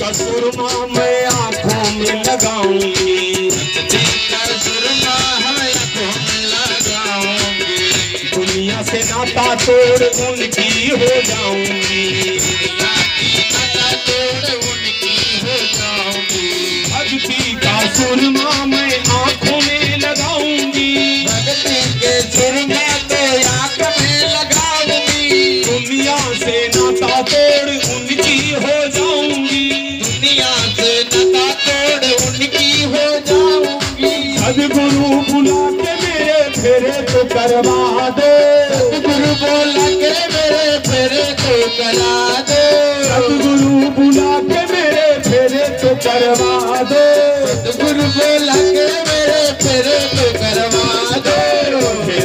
का सुरमा मैं आँखों में लगाऊँगी। दुनिया से नाता तोड़ उनकी हो जाऊँगी तोड़ उनकी हो जाऊँगी। भक्ति का सुरमा सदगुरु बुला के मेरे फेरे तो करवा दो। गुरु बोला के मेरे फेरे तो करा दो। सदगुरु बुला के मेरे फेरे तो करवा दो। गुरु बोला के मेरे फेरे तो करवा दो।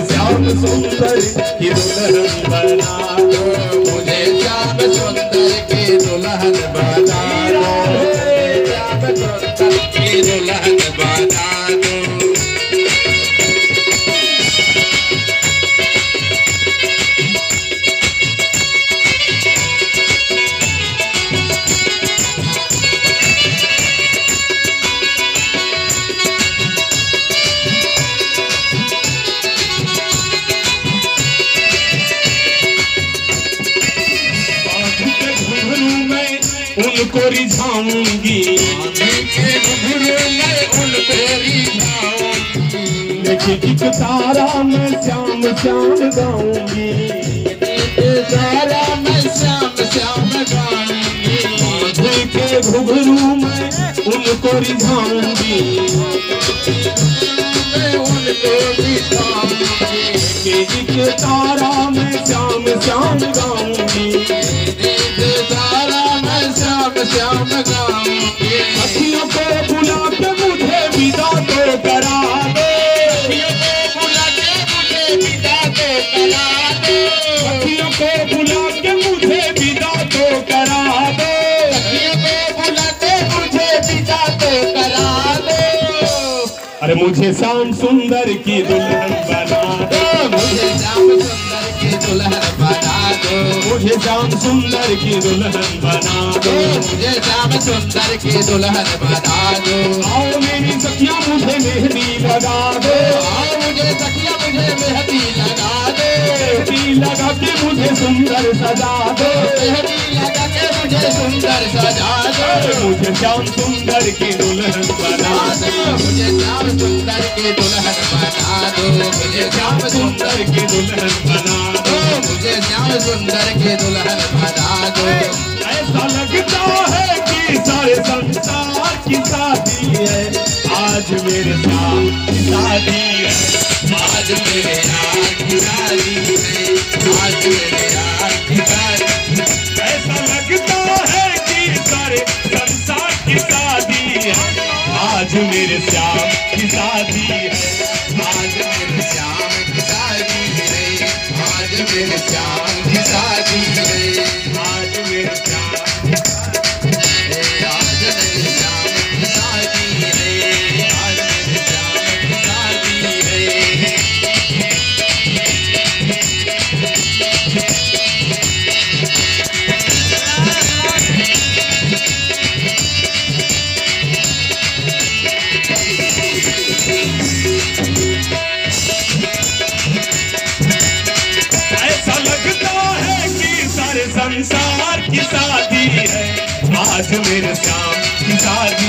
श्याम सुंदर की दुल्हन बना दो। मुझे श्याम सुंदर की दुल्हन बना दो। श्याम सुंदर की दुल्हन बना उनको रिझाऊँगी के एक तारा मैं श्याम श्याम गाऊँगी। सारा मैं श्याम श्याम गाऊँगी के घुंघरू में उनको रिझाऊँगी। उनको रिझाऊँगी एक तारा मैं मुझे शाम सुंदर की दुल्हन बना दो। मुझे श्याम सुंदर की दुल्हन बना दो। मुझे शाम सुंदर की दुल्हन बना दो। मुझे श्याम सुंदर की दुल्हन बना दो। आओ मेरी सखिया मुझे मेहंदी लगा दो। आओ मुझे सखिया मुझे मेहंदी लगा दो। मेहंदी लगा के मुझे सुंदर सजा दो। मेहंदी लगा के मुझे सुंदर सजा दो। मुझे श्याम सुंदर की दुल्हन बना मुझे श्याम सुंदर की दुल्हन बना दो मुझे श्याम सुंदर की दुल्हन बना दो मुझे श्याम सुंदर की दुल्हन बना दो ऐसा लगता है। कि सारे संसार की शादी है आज मेरे की शादी है। आज मेरे यार शादी आज मेरे श्याम की शादी आज मेरे श्याम की शादी आज मेरे श्याम संसार की शादी है। आज मेरे श्याम की शादी